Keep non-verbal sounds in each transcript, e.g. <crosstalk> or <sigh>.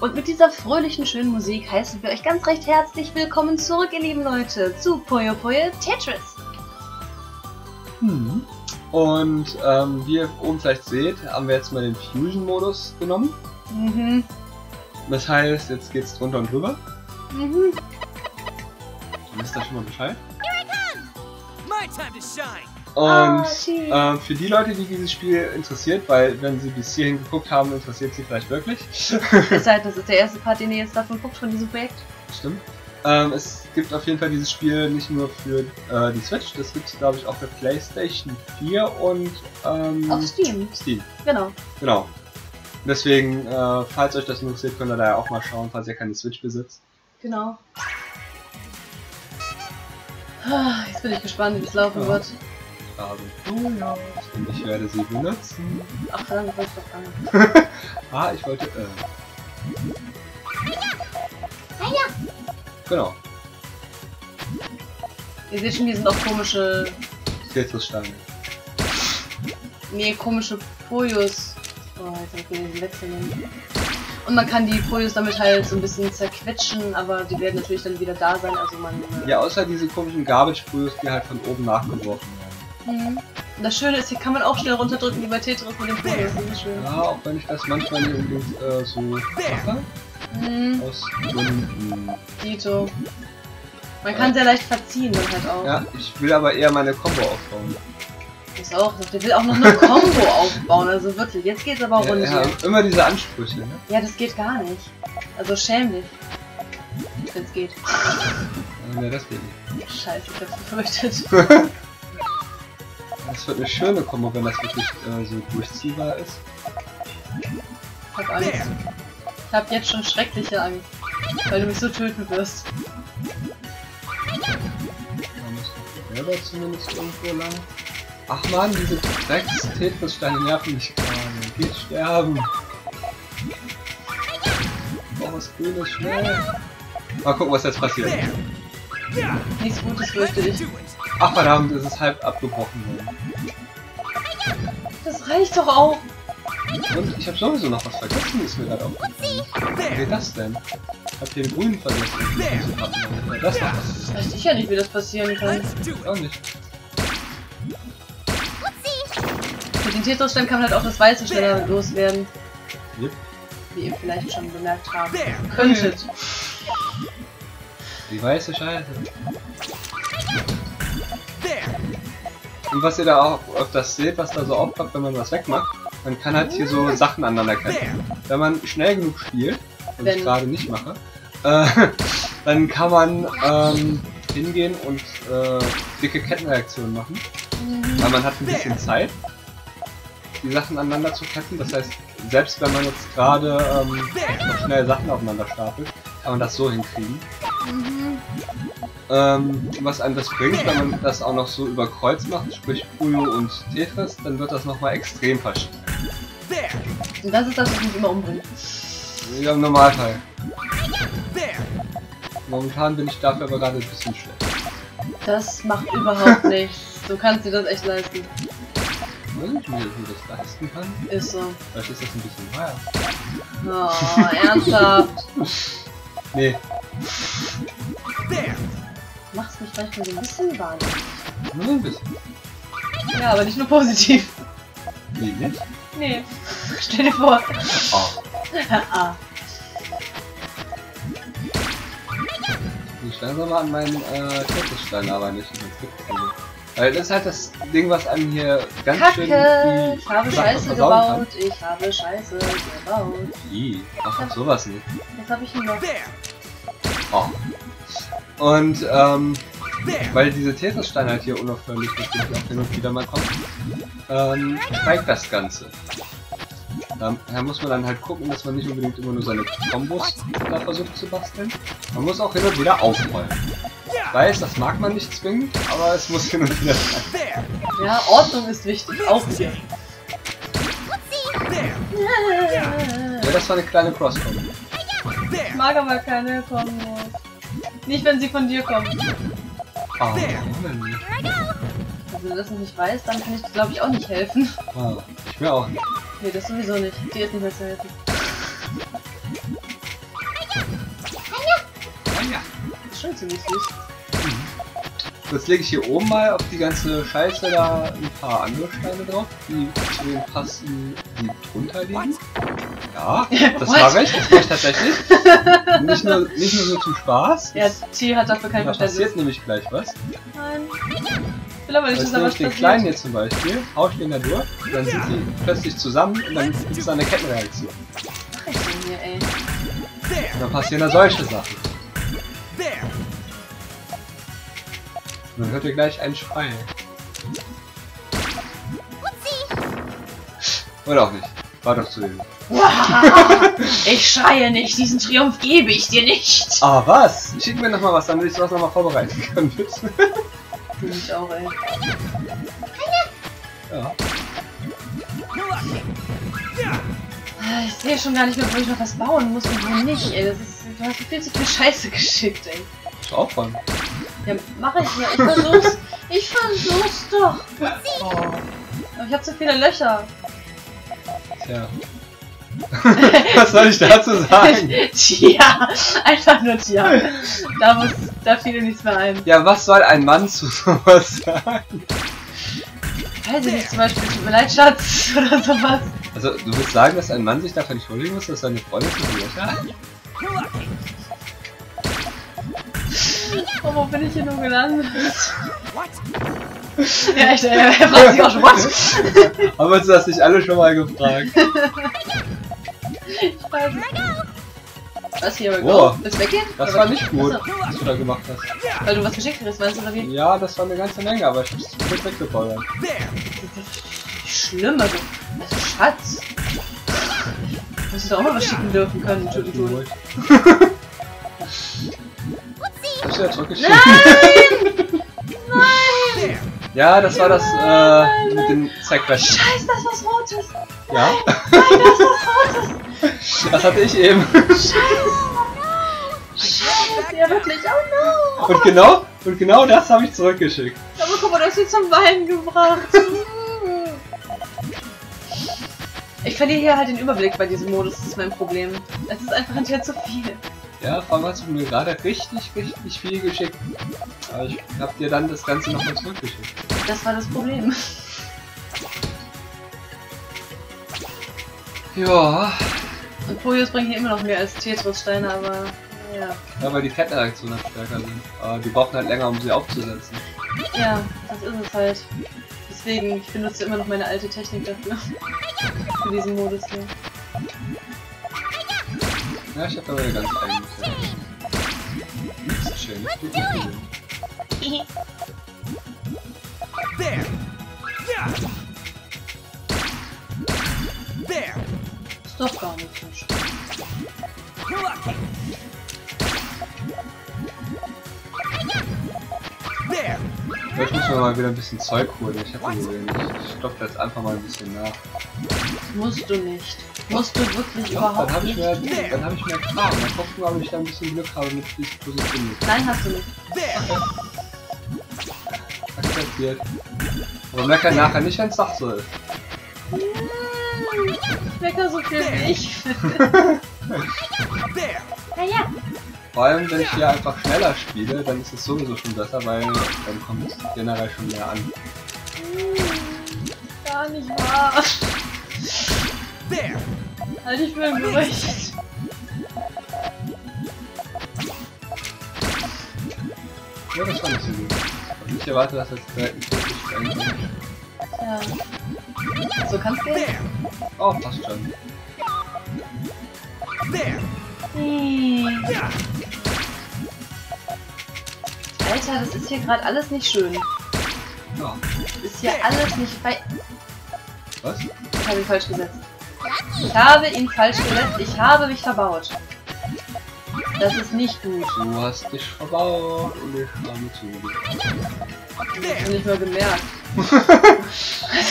Und mit dieser fröhlichen, schönen Musik heißen wir euch ganz recht herzlich willkommen zurück, ihr lieben Leute, zu Puyo Puyo Tetris. Hm. Und ähm, wie ihr oben vielleicht seht, haben wir jetzt mal den Fusion-Modus genommen. Mhm. Das heißt, jetzt geht's drunter und drüber. Mhm. Dann wisst ihr schon mal Bescheid. My time to shine. Und Ah, ähm, für die Leute, die dieses Spiel interessiert, weil wenn sie bis hierhin geguckt haben, interessiert sie vielleicht wirklich. <laughs> Sei denn, das ist der erste Part, den ihr jetzt davon guckt, von diesem Projekt. Stimmt. Ähm, es gibt auf jeden Fall dieses Spiel nicht nur für äh, die Switch, das gibt es glaube ich auch für PlayStation 4 und ähm, Auf Steam. Steam. Genau. Genau. Deswegen, äh, falls euch das interessiert, könnt ihr da ja auch mal schauen, falls ihr keine Switch besitzt. Genau. Ah, Jetzt bin ich gespannt, wie es laufen Ja. wird. Also, und ich werde sie benutzen. Ach, das wollte ich doch gar nicht. <laughs> Ah, ich wollte, äh. Genau, Ihr seht schon, hier sind auch komische, Tetris-Steine. nee, komische Pojos. Oh, jetzt hab ich den Wechsel nehmen. Und man kann die Pojos damit halt so ein bisschen zerquetschen, aber die werden natürlich dann wieder da sein, also man... Ja, außer diese komischen Garbage-Brühe, die halt von oben nachgeworfen werden. Mhm. Das Schöne ist, hier kann man auch schnell runterdrücken wie bei Tetris mit den Pojos, das ist schön. Ja, auch wenn ich das manchmal nicht unbedingt äh, so mache. Mhm, Aus Gründen. Dito. Man kann sehr leicht verziehen dann halt auch. Ja, ich will aber eher meine Combo aufbauen. Das auch. Der will auch noch eine Combo <laughs> aufbauen, also wirklich. Jetzt geht's aber Ja, rund. ja, hier. immer diese Ansprüche, ne? Ja, das geht gar nicht. Also schäm dich. Wenn's geht. <laughs> Ja, das geht nicht. Scheiße, ich hab's befürchtet. <laughs> Das wird eine schöne Combo, wenn das wirklich äh, so durchziehbar ist. Ich hab Angst. Ich hab jetzt schon schreckliche Angst. Weil du mich so töten wirst. Da muss man selber zumindest irgendwo lang. Ach man, diese Drecks-Tetris-Steine nerven mich gerade. Geht sterben. Brauche was Grünes, schnell. Mal gucken, was jetzt passiert. Nichts Gutes fürchte ich. Ach verdammt, es ist halb abgebrochen worden. Das reicht doch auch. Und ich habe sowieso noch was vergessen, ist mir gerade aufgefallen. Was geht das denn? Ich hier den grünen vergessen. Das noch was. Das weiß ich ja nicht, wie das passieren kann. Auch nicht. Mit den Tetris-Steinen kann man halt auch das Weiße schneller loswerden. Yep. Wie ihr vielleicht schon bemerkt habt. Könntet. Die weiße Scheiße. Und was ihr da auch öfters seht, was da so aufpoppt, wenn man was wegmacht, man kann halt hier so Sachen aneinander ketten. Wenn man schnell genug spielt, was Wenn- ich gerade nicht mache, äh, <laughs> dann kann man ähm, hingehen und äh, dicke Kettenreaktionen machen. Weil man hat ein bisschen Zeit, die Sachen aneinander zu ketten. Das heißt, selbst wenn man jetzt gerade ähm, noch schnell Sachen aufeinander stapelt, kann man das so hinkriegen. Ähm, was einem das bringt, wenn man das auch noch so über Kreuz macht, sprich Puyo und Tetris, dann wird das nochmal extrem verschieden. Und das ist das, was mich immer umbringt. Ja, im Normalfall. Momentan bin ich dafür aber gerade ein bisschen schlecht. Das macht überhaupt nichts. Du kannst dir das echt leisten. Weiß nicht, wie ich das leisten kann. Ist so. Vielleicht ist das ein bisschen teuer. Oh, ernsthaft. Nee, There. Machst mich manchmal so ein bisschen wahnsinnig. nur ein bisschen. Ja, aber nicht nur positiv. Wie nicht? Nee. Stell dir vor. Oh. ah. Ich langsam mal an meinen äh, Tetris-Stein aber nicht. Weil das ist halt das Ding, was einem hier ganz schön Kacke! die Ich habe Scheiße gebaut. Ich habe Scheiße gebaut. Kann. Ih, mach doch sowas nicht. Jetzt habe ich ihn noch. Oh. Und ähm, weil diese Tetris-Steine halt hier unaufhörlich natürlich auch hin und wieder mal kommen, ähm, steigt das Ganze. Daher muss man dann halt gucken, dass man nicht unbedingt immer nur seine Kombos da versucht zu basteln. Man muss auch hin und wieder aufräumen. Ich weiß, das mag man nicht zwingend, aber es muss hin und wieder sein. Ja, Ordnung ist wichtig. Auch hier. Ja, das war eine kleine Crosscom. Ich mag aber keine Kombos. Nicht, wenn sie von dir kommen. Mann. Also, wenn du das nicht weißt, dann kann ich dir, glaube ich, auch nicht helfen. Ah, ich mir auch nicht. Nee, das sowieso nicht. Dir ist nicht mehr zu helfen. ja. Ist schon ziemlich süß. Jetzt lege ich hier oben mal auf die ganze Scheiße da ein paar andere Steine drauf, die zu den passen, die drunter liegen. Ja, das <laughs> mache ich, das mache ich tatsächlich. Nicht nur, nicht nur so zum Spaß. Ja, T hat dafür kein da Verständnis. passiert nämlich gleich was. Nein. Ich will aber nicht, Jetzt dass da was ich den kleinen hier zum Beispiel, hau ich den da durch, dann sind die plötzlich zusammen und dann gibt es eine Kettenreaktion. Was mach ich denn hier, ey? Und dann passieren da solche Sachen. Und dann hört ihr gleich einen Schrei. Oder auch nicht. War doch zu wenig. Ich schreie nicht, diesen Triumph gebe ich dir nicht. Ah, was? Schick mir noch mal was, damit ich sowas noch mal vorbereiten kann. bitte. Du mich auch, ey. ja. Ah, Ich sehe schon gar nicht mehr, wo ich noch was bauen muss und wo nicht, ey. Das ist, du hast mir viel zu viel Scheiße geschickt, ey. Ist Aufwand. Ja, mach ich ja. Ich versuch's. Ich versuch's doch. Oh. Aber ich hab zu viele Löcher. Tja. <laughs> was soll ich dazu sagen? <laughs> Tja, einfach nur Tja. Da, muss, da fiel dir nichts mehr ein. Ja, was soll ein Mann zu sowas sagen? Weiß ich nicht, zum Beispiel, tut mir leid, Schatz, <laughs> oder sowas. Also, du willst sagen, dass ein Mann sich dafür entschuldigen muss, dass seine Freundin zu Löcher hat? Oh, wo bin ich hier nur gelandet? Ja, echt, ey, er fragt sich auch schon, was? Haben uns das nicht alle schon mal gefragt? Ich weiß nicht. Was hier, go? Willst du weggehen? Das war nicht gut, Achso, was du da gemacht hast. Weil du was geschickt hast, meinst du, oder wie? Ja, das war eine ganze Menge, aber ich hab's gut weggeballert. There. Schlimm, also, Schatz. Musst du doch auch mal was schicken dürfen können, tut, tut. Hast du ja zurückgeschickt? There. <laughs> Ja, das war das äh, mit den Zerquetschen. Scheiße, das was Rotes. Ja? Nein, das was Rotes. Das hatte ich eben. Scheiße, ja wirklich, oh no. Und genau, und genau das habe ich zurückgeschickt. Aber guck mal, hast sie zum Weinen gebracht. Ich verliere hier halt den Überblick bei diesem Modus, das ist mein Problem. Es ist einfach hinterher zu viel. Ja, vor allem hast du mir gerade richtig, richtig viel geschickt. Aber ich hab dir dann das Ganze nochmal zurückgeschickt. Das war das Problem. Ja, Und Polios bringen hier immer noch mehr als Tetris-Steine, aber ja. ja, weil die Kettenreaktionen halt stärker sind. Aber die brauchen halt länger, um sie aufzusetzen. Ja, das ist es halt. Deswegen, ich benutze immer noch meine alte Technik dafür. Für diesen Modus hier. Ja, ich hab da meine ganz eigene Technik. Nichts schön. Gut gesehen. There. Yeah. There. Ist doch gar nicht Wir mal wieder ein bisschen Zeug holen. Ich hab so wenig. Ich stopfe jetzt einfach mal ein bisschen nach. Musst du nicht. Musst du wirklich Ja, überhaupt dann ich nicht. mehr, dann habe ich mehr Kram. Dann gucken wir, ob ich da ein bisschen Glück habe mit dieser Position. Nein, hast du nicht. There. Akzeptiert. Aber meckern nachher nicht, wenn es doch so ist. Ich meckere so viel wie ich. <laughs> <laughs> There. Vor allem, wenn ich hier einfach schneller spiele, dann ist es sowieso schon besser, weil dann kommt es generell schon mehr an. Gar nicht wahr. Halt für ein Gerücht. Ja, das war nicht so gut. Und ich erwarte, dass jetzt direkt ein 40 Stein Ja. So kannst du. Oh, passt schon. There. Hm. Yeah. Alter, das ist hier gerade alles nicht schön. Ja. Ist hier alles nicht bei. Was? Ich habe ihn falsch gesetzt. Ich habe ihn falsch gesetzt. Ich habe mich verbaut. Das ist nicht gut. Du hast dich verbaut und ich habe hast du There. nicht mal gemerkt. <laughs>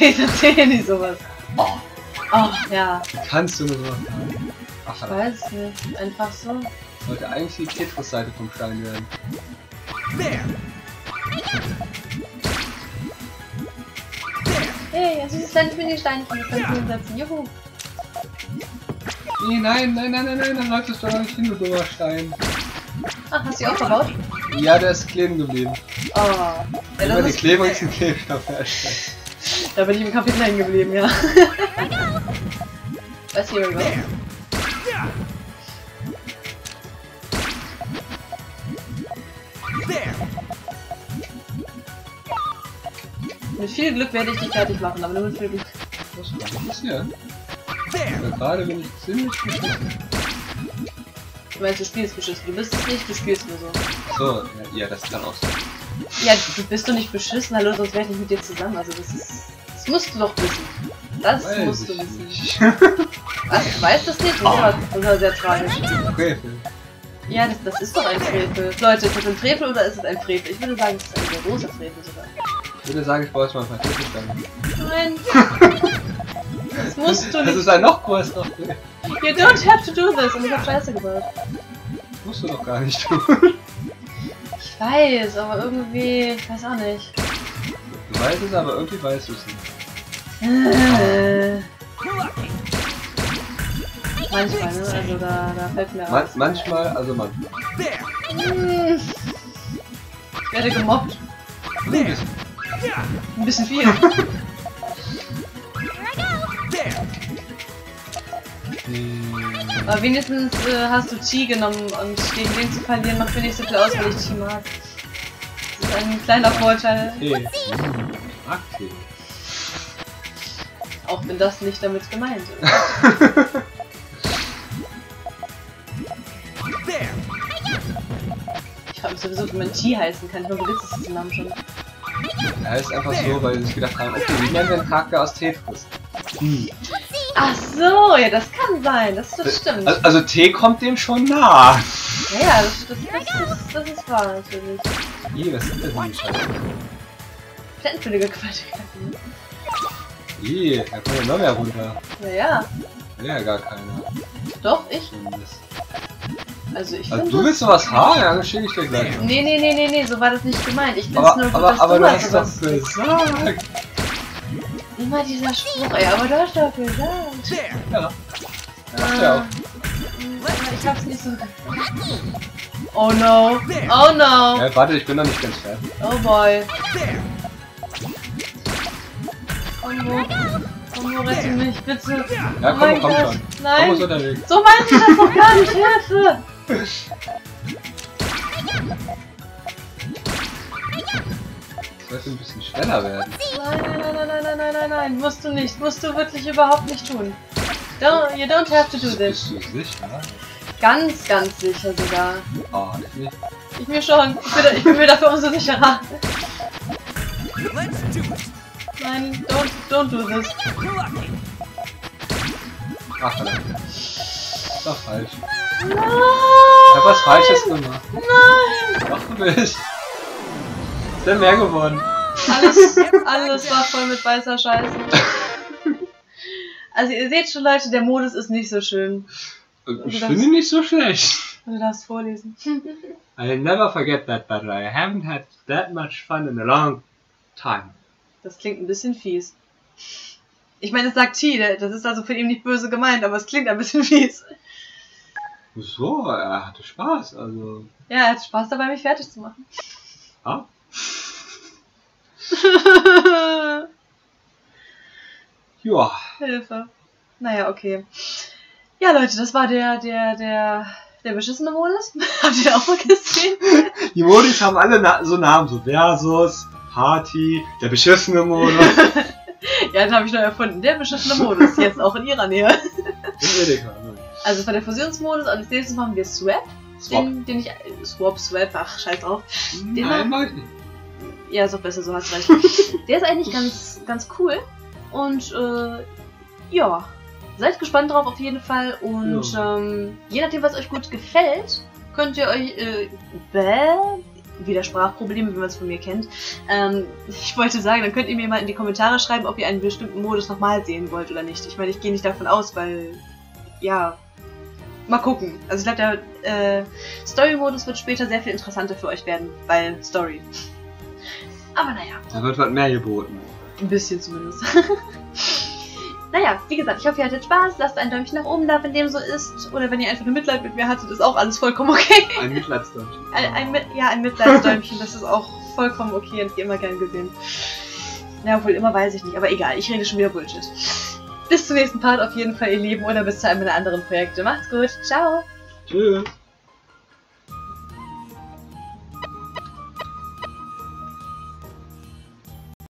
Ich erzähle nicht sowas. Oh, Oh, ja. kannst du nur sagen? Ach, Ich weiß es nicht. Einfach so. Sollte eigentlich die Tetris-Seite vom Stein werden. There. Hey, ein süßes kleines Mini-Steinchen. Das kann ich hinsetzen. Juhu. Nee, nein, nein, nein, nein, nein, dann läuft es doch noch nicht hin, du dummer Stein. Ah, hast du die auch verbaut? Ja, der ist kleben geblieben. Oh. Ja, Über die ist, klebrigsten Klebstoffe erstellt. da bin ich im Kapitel hängen geblieben, ja. Was hier, was? Viel Glück werde ich dich fertig machen, aber nur mit viel Glück. Was kann passieren? There. Ja, gerade bin ich ziemlich beschissen. Du meinst, du spielst beschissen. Du bist es nicht, du spielst nur so. So, ja, ja, das kann auch sein. Ja, du bist doch nicht beschissen, hallo, sonst wäre ich nicht mit dir zusammen. Also das ist. Das musst du doch wissen. Das Weiß musst du wissen. nicht. Was? Weißt du das nicht? Das ist aber, das ist aber sehr tragisch. Frevel. Ja, das, das ist doch ein Frevel. Leute, ist das ein Frevel oder ist es ein Frevel? Ich würde sagen, es ist ein sehr großer Frevel sogar. Ich würde sagen, ich brauche jetzt mal ein paar Klebestände. Nein. <laughs> Das musst du Das nicht. ist ein noch größerer Frevel. You don't have to do this. Und ich hab Scheiße gebaut. Musst du doch gar nicht tun. Ich weiß, aber irgendwie. Ich weiß auch nicht. Du weißt es, aber irgendwie weißt du es nicht. Äh, manchmal, ne? Also da, da fällt mir Man raus. manchmal, also man. There. Hm. Ich werde gemobbt. There. Ein bisschen viel. <laughs> Hm, Aber wenigstens äh, hast du Chi genommen und gegen den zu verlieren macht mir nicht so viel aus, weil ich Chi mag. Das ist ein kleiner Vorteil, Tee. Hm, auch wenn das nicht damit gemeint ist. <laughs> Ich frage mich sowieso, wie man Chi heißen kann. Ich glaube, du willst es den Namen schon. Er ist einfach so, weil sie sich gedacht haben, okay, wie nennen wir einen Charakter aus Tetris? Hm. Ach so, ja, das kann sein. Das, das stimmt. Also, also T kommt dem schon nah. Ja, das, das, das, ist, das ist wahr natürlich. Ih, was sind denn die Scheiße? Plättenfüllige Qualitäten. Ih, da kommt ja noch mehr runter. Ja, ja. Will ja gar keiner. Doch, ich. Zumindest. Also ich Also finde du das- willst sowas haben? Ja, dann schicke ich dir gleich. Nee, nee, nee, nee, nee, so war das nicht gemeint. Ich Aber, nur gut, aber, dass aber du hast doch gesagt. Immer dieser Spruch, ey, aber du hast doch gesagt. Ja. Ja. Äh, Ich hab's nicht so... Oh no. Oh no. Ja, warte, ich bin noch nicht ganz fertig. Oh boy. There. Kombo. Kombo, rette mich, bitte. Ja, oh komm, komm schon. Komm Nein. So meinst du das doch gar nicht, Hilfe. Das sollte ein bisschen schneller werden. Nein, nein, nein, nein, nein, nein, nein, nein. Musst du nicht. Musst du wirklich überhaupt nicht tun. Don't, you don't have to do this. Bist du sicher? Ganz, ganz sicher sogar. Oh, ich nicht. Ich mir schon. Ich bin, ich bin mir dafür umso sicherer. Let's do it. Nein, don't, don't do this. Ach, verdammt. Das war falsch. Nein! Ich hab was Falsches gemacht. Nein! Du bist. Ist denn mehr geworden? Alles, <laughs> alles war voll mit weißer Scheiße. Also ihr seht schon, Leute, der Modus ist nicht so schön. Ich das- finde ihn nicht so schlecht. Du darfst vorlesen. I'll never forget that battle. I haven't had that much fun in a long time. Das klingt ein bisschen fies. Ich meine, es sagt T, das ist also für ihn nicht böse gemeint, aber es klingt ein bisschen fies. So, er hatte Spaß, also. Ja, er hat Spaß dabei, mich fertig zu machen. Ah. <laughs> Ja. Hilfe. Naja, okay. Ja, Leute, das war der, der, der, der beschissene Modus. <laughs> Habt ihr den auch mal gesehen? Die Modis haben alle na so Namen, so Versus, Party, der beschissene Modus. <laughs> ja, den habe ich neu erfunden. Der beschissene Modus. Jetzt auch in ihrer Nähe. Und Edeka? Also das war der Fusionsmodus. Und als nächstes machen wir Swap. Swap. Den, den ich. Swap, Swap, ach, scheiß drauf. Den Nein, ich nicht. Ja, ist doch besser, so hast recht. <laughs> Der ist eigentlich ganz, ganz cool. Und äh, ja, seid gespannt drauf auf jeden Fall. Und Ja. ähm, je nachdem, was euch gut gefällt, könnt ihr euch äh, bäh, wieder Sprachprobleme, wie man es von mir kennt. Ähm, <laughs> ich wollte sagen, dann könnt ihr mir mal in die Kommentare schreiben, ob ihr einen bestimmten Modus nochmal sehen wollt oder nicht. Ich meine, ich gehe nicht davon aus, weil ja, mal gucken. Also ich glaube, der äh, Story-Modus wird später sehr viel interessanter für euch werden, weil Story. Aber naja, Da wird was mehr geboten. ein bisschen zumindest. <laughs> naja, wie gesagt, ich hoffe, ihr hattet Spaß. Lasst ein Däumchen nach oben da, wenn dem so ist. Oder wenn ihr einfach nur Mitleid mit mir hattet, ist auch alles vollkommen okay. Ein Mitleidsdäumchen. <laughs> Ein, ein, ja, ein Mitleidsdäumchen, das ist auch vollkommen okay und immer gern gesehen. Ja, wohl immer weiß ich nicht, aber egal, ich rede schon wieder Bullshit. Bis zum nächsten Part auf jeden Fall, ihr Lieben, oder bis zu einem meiner anderen Projekte. Macht's gut, ciao! Tschüss.